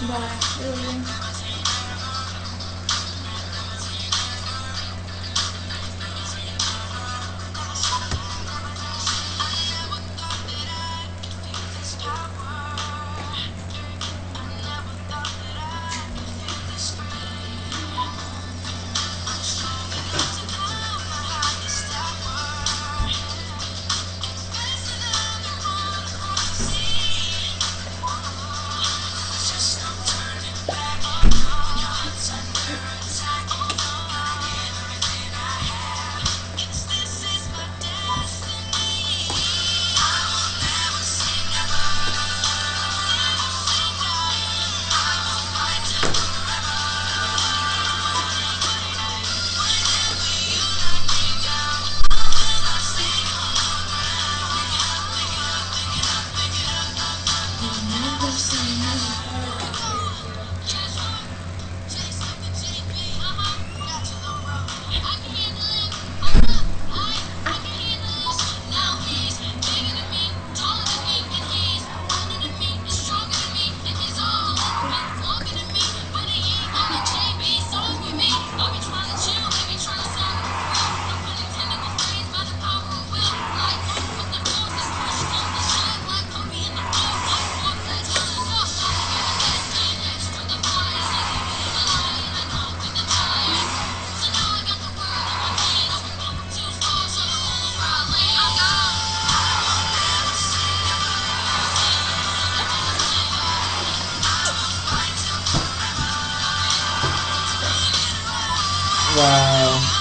嗯。Bye. Wow.